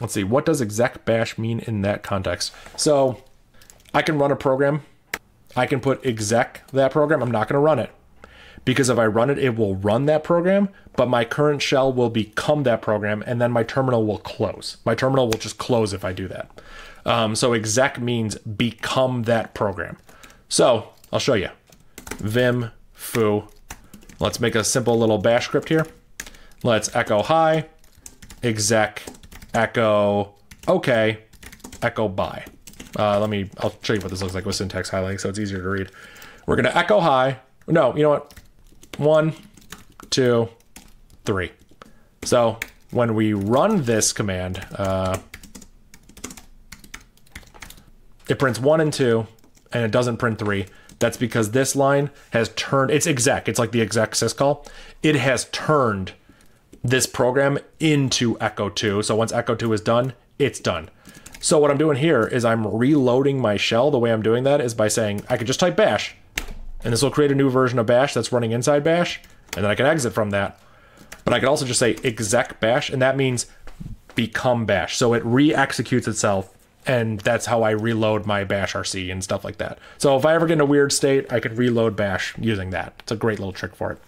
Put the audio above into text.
let's see, what does exec bash mean in that context? So I can run a program. I can put exec that program. I'm not going to run it because if I run it, it will run that program, but my current shell will become that program and then my terminal will close. My terminal will just close if I do that. Um, so exec means become that program. So I'll show you. Vim foo. Let's make a simple little bash script here. Let's echo hi, exec, echo okay, echo bye. Uh, let me, I'll show you what this looks like with syntax highlighting so it's easier to read. We're gonna echo hi. No, you know what? One, two, three. So when we run this command, uh, it prints one and two, and it doesn't print three. That's because this line has turned, it's exec, it's like the exec syscall. It has turned this program into Echo 2. So once Echo 2 is done, it's done. So what I'm doing here is I'm reloading my shell. The way I'm doing that is by saying I could just type bash, and this will create a new version of bash that's running inside bash, and then I can exit from that. But I can also just say exec bash, and that means become bash. So it re-executes itself, and that's how I reload my bash RC and stuff like that. So if I ever get in a weird state, I can reload bash using that. It's a great little trick for it.